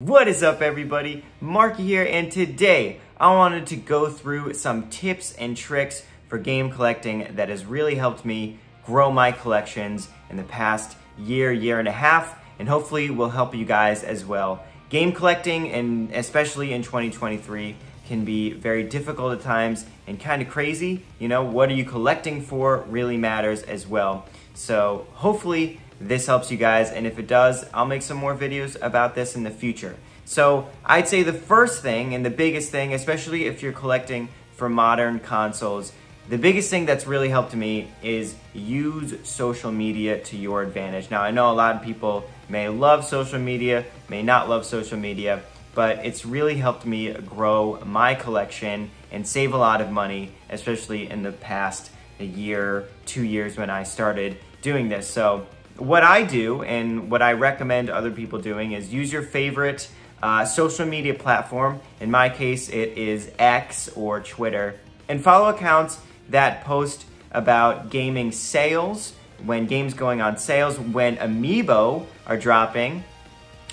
What is up everybody? Marky here and today I wanted to go through some tips and tricks for game collecting that has really helped me grow my collections in the past year, year and a half and hopefully will help you guys as well. Game collecting and especially in 2023 can be very difficult at times and kind of crazy. You know, what are you collecting for really matters as well. So hopefully this helps you guys, and if it does, I'll make some more videos about this in the future. So I'd say the first thing and the biggest thing, especially if you're collecting for modern consoles, the biggest thing that's really helped me is use social media to your advantage. Now, I know a lot of people may love social media, may not love social media, but it's really helped me grow my collection and save a lot of money, especially in the past year, two years when I started doing this. So what I do and what I recommend other people doing is use your favorite uh, social media platform. In my case, it is X or Twitter. And follow accounts that post about gaming sales, when games going on sales, when amiibo are dropping,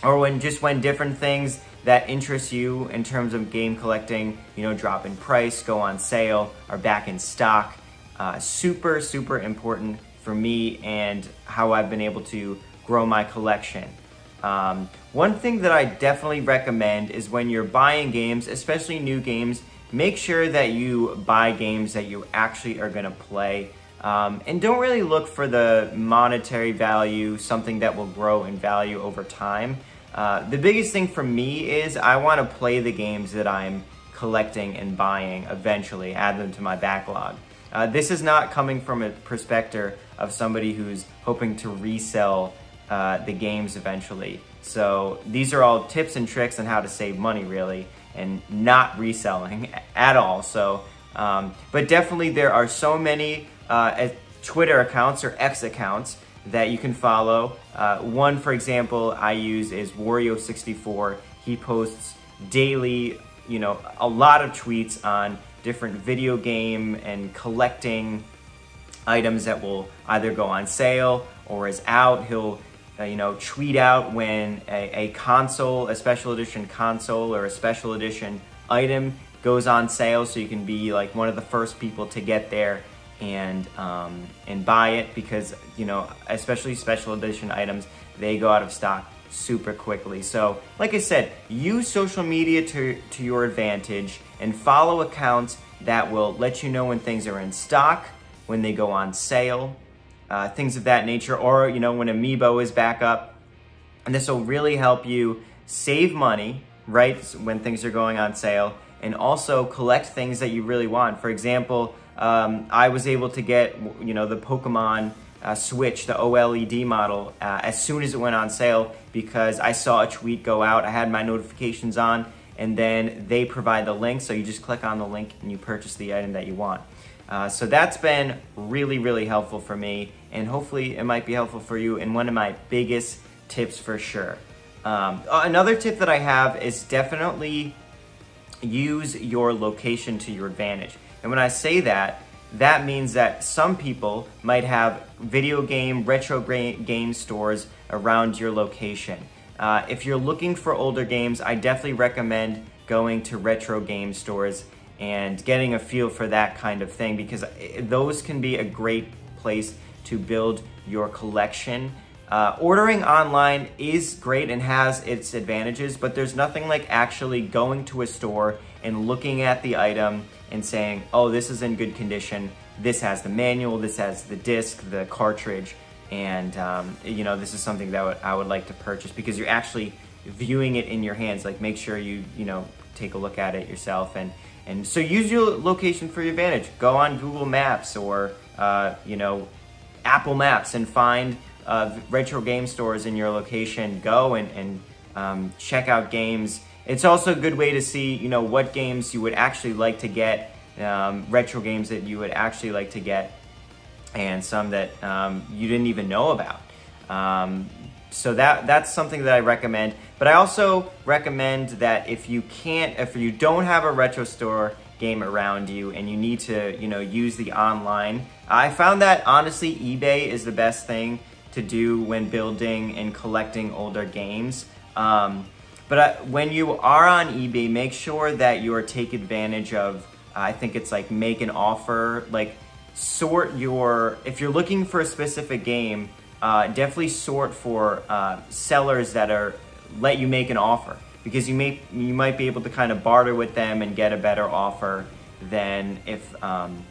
or when just when different things that interest you in terms of game collecting, you know, drop in price, go on sale, are back in stock. Uh, super, super important for me and how I've been able to grow my collection. Um, one thing that I definitely recommend is when you're buying games, especially new games, make sure that you buy games that you actually are going to play. Um, and don't really look for the monetary value, something that will grow in value over time. Uh, the biggest thing for me is I want to play the games that I'm collecting and buying eventually, add them to my backlog. Uh, this is not coming from a perspective of somebody who's hoping to resell uh, the games eventually. So these are all tips and tricks on how to save money really and not reselling at all. So, um, but definitely there are so many uh, Twitter accounts or X accounts that you can follow. Uh, one, for example, I use is Wario64. He posts daily, you know, a lot of tweets on different video game and collecting items that will either go on sale or is out. He'll uh, you know, tweet out when a, a, console, a special edition console or a special edition item goes on sale so you can be like one of the first people to get there and um, and buy it because you know especially special edition items they go out of stock super quickly. So, like I said, use social media to, to your advantage and follow accounts that will let you know when things are in stock, when they go on sale, uh, things of that nature, or, you know, when Amiibo is back up. And this will really help you save money, right, when things are going on sale, and also collect things that you really want. For example, um, I was able to get, you know, the Pokemon uh, Switch, the OLED model, uh, as soon as it went on sale because I saw a tweet go out. I had my notifications on, and then they provide the link. So you just click on the link and you purchase the item that you want. Uh, so that's been really, really helpful for me, and hopefully it might be helpful for you. And one of my biggest tips for sure. Um, another tip that I have is definitely use your location to your advantage. And when I say that, that means that some people might have video game, retro game stores around your location. Uh, if you're looking for older games, I definitely recommend going to retro game stores and getting a feel for that kind of thing because those can be a great place to build your collection. Uh, ordering online is great and has its advantages, but there's nothing like actually going to a store and looking at the item and saying, oh, this is in good condition. This has the manual, this has the disc, the cartridge, and um, you know, this is something that I would like to purchase because you're actually viewing it in your hands. Like make sure you, you know, take a look at it yourself. And, and so use your location for your advantage. Go on Google Maps or, uh, you know, Apple Maps and find uh, retro game stores in your location. Go and, and um, check out games it's also a good way to see, you know, what games you would actually like to get, um, retro games that you would actually like to get, and some that um, you didn't even know about. Um, so that that's something that I recommend. But I also recommend that if you can't, if you don't have a retro store game around you and you need to, you know, use the online, I found that honestly eBay is the best thing to do when building and collecting older games. Um, but uh, when you are on eBay, make sure that you are take advantage of, I think it's like make an offer, like sort your, if you're looking for a specific game, uh, definitely sort for uh, sellers that are let you make an offer because you may you might be able to kind of barter with them and get a better offer than if um,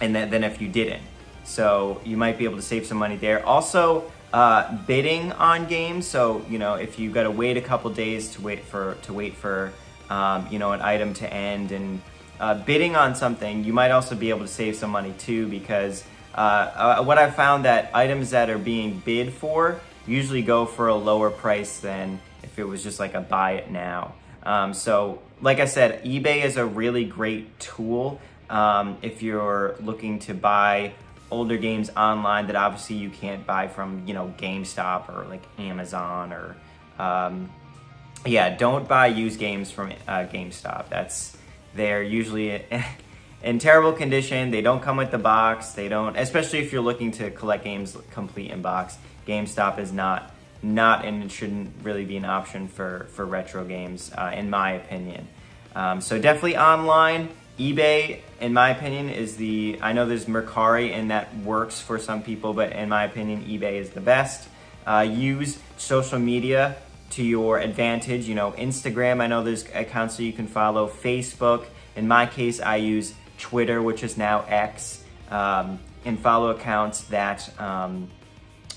and then, if you didn't. So you might be able to save some money there. Also, uh, bidding on games. So you know if you got to wait a couple days to wait for to wait for um, you know an item to end and uh, bidding on something, you might also be able to save some money too because uh, uh, what I've found that items that are being bid for usually go for a lower price than if it was just like a buy it now. Um, so like I said, eBay is a really great tool um, if you're looking to buy older games online that obviously you can't buy from, you know, GameStop or like Amazon or, um, yeah, don't buy used games from uh, GameStop. That's, they're usually in terrible condition. They don't come with the box. They don't, especially if you're looking to collect games complete in box. GameStop is not not and it shouldn't really be an option for for retro games, uh, in my opinion. Um, so definitely online. eBay, in my opinion, is the. I know there's Mercari and that works for some people, but in my opinion, eBay is the best. Uh, use social media to your advantage. You know, Instagram. I know there's accounts that you can follow. Facebook. In my case, I use Twitter, which is now X, um, and follow accounts that um,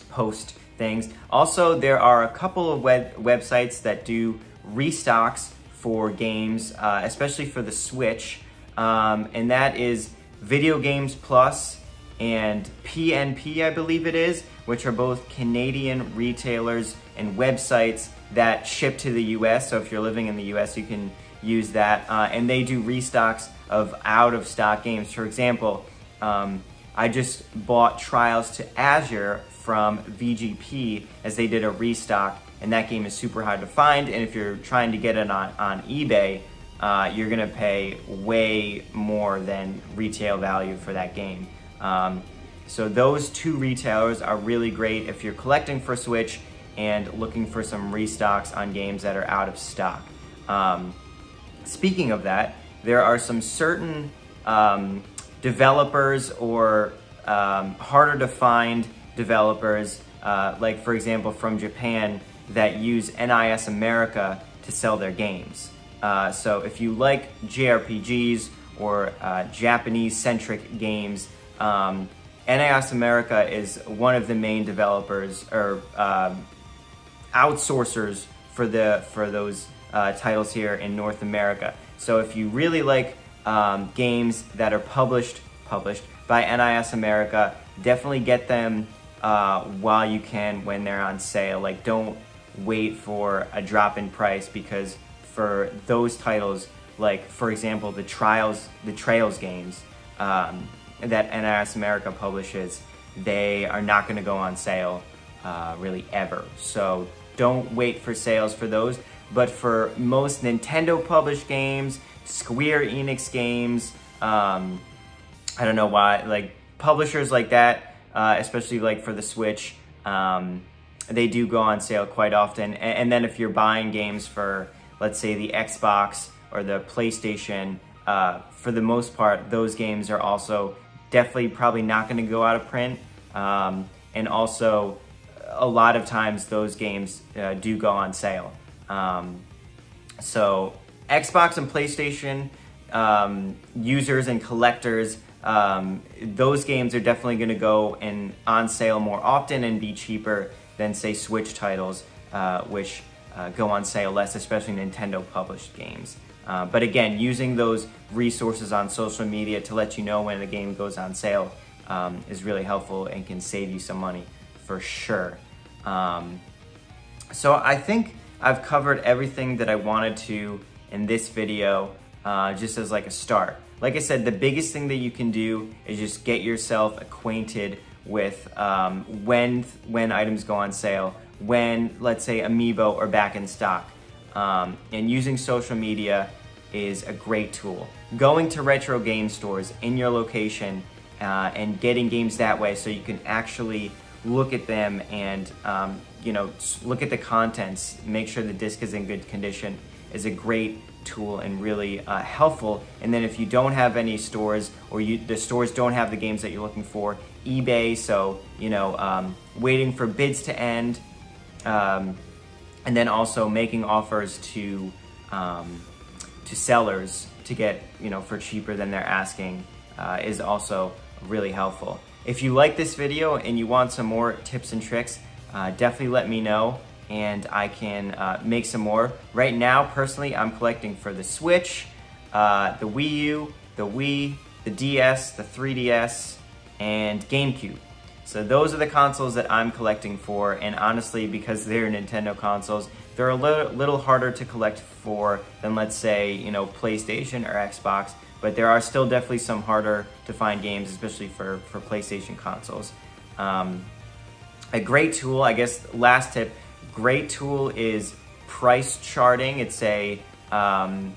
post things. Also, there are a couple of web websites that do restocks for games, uh, especially for the Switch, um, and that is Video Games Plus and PNP, I believe it is, which are both Canadian retailers and websites that ship to the US. So if you're living in the US, you can use that. Uh, and they do restocks of out of stock games. For example, um, I just bought Trials to Azure from VGP as they did a restock and that game is super hard to find and if you're trying to get it on, on eBay, uh, you're gonna pay way more than retail value for that game. Um, so those two retailers are really great if you're collecting for Switch and looking for some restocks on games that are out of stock. Um, speaking of that, there are some certain um, developers or um, harder to find developers, uh, like for example from Japan, that use NIS America to sell their games. Uh, so if you like JRPGs or uh, Japanese-centric games, um, NIS America is one of the main developers or um, outsourcers for the for those uh, titles here in North America. So if you really like um, games that are published published by NIS America. Definitely get them uh, while you can when they're on sale. Like don't wait for a drop in price because for those titles, like for example, the Trials, the Trails games um, that NIS America publishes, they are not going to go on sale uh, really ever. So don't wait for sales for those. But for most Nintendo published games, Square Enix games, um, I don't know why, like publishers like that, uh, especially like for the Switch, um, they do go on sale quite often. And, and, then if you're buying games for, let's say, the Xbox or the PlayStation, uh, for the most part, those games are also definitely probably not going to go out of print. Um, and also, a lot of times those games uh, do go on sale. Um, so Xbox and PlayStation um, users and collectors um, those games are definitely going to go in on sale more often and be cheaper than say Switch titles, uh, which uh, go on sale less, especially Nintendo published games. Uh, but again, using those resources on social media to let you know when a game goes on sale um, is really helpful and can save you some money for sure. Um, so I think I've covered everything that I wanted to in this video, uh, just as like a start. Like I said, the biggest thing that you can do is just get yourself acquainted with um, when when items go on sale, when let's say Amiibo are back in stock, um, and using social media is a great tool. Going to retro game stores in your location uh, and getting games that way, so you can actually look at them and um, you know, look at the contents, make sure the disc is in good condition is a great tool and really uh, helpful. And then if you don't have any stores or you, the stores don't have the games that you're looking for, eBay, so, you know, um, waiting for bids to end, um, and then also making offers to, um, to sellers to get, you know, for cheaper than they're asking uh, is also really helpful. If you like this video and you want some more tips and tricks, uh, definitely let me know and I can uh, make some more. Right now, personally, I'm collecting for the Switch, uh, the Wii U, the Wii, the DS, the 3DS, and GameCube. So those are the consoles that I'm collecting for, and honestly, because they're Nintendo consoles, they're a little, little harder to collect for than, let's say, you know, PlayStation or Xbox, but there are still definitely some harder to find games, especially for, for PlayStation consoles. Um, a great tool, I guess, last tip, great tool is price charting. It's a, um,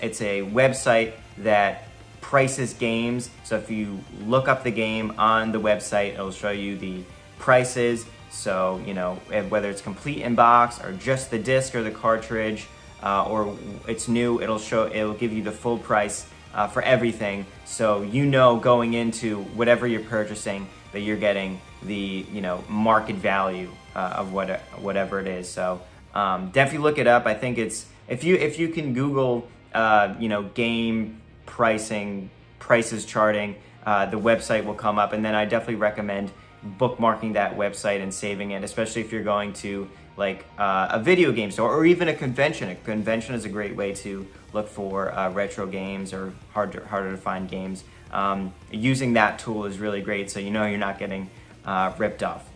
it's a website that prices games. So if you look up the game on the website, it'll show you the prices. So, you know, whether it's complete in box or just the disc or the cartridge, uh, or it's new, it'll show, it'll give you the full price uh, for everything. So you know going into whatever you're purchasing that you're getting the, you know, market value uh, of what, whatever it is. So um, definitely look it up. I think it's, if you, if you can Google, uh, you know, game pricing, prices charting, uh, the website will come up. And then I definitely recommend bookmarking that website and saving it, especially if you're going to like uh, a video game store or even a convention. A convention is a great way to look for uh, retro games or hard to, harder to find games. Um, using that tool is really great so you know you're not getting uh, ripped off.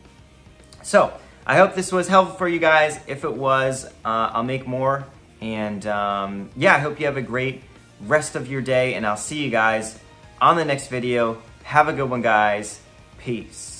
So I hope this was helpful for you guys. If it was, uh, I'll make more. And um, yeah, I hope you have a great rest of your day and I'll see you guys on the next video. Have a good one, guys. Peace.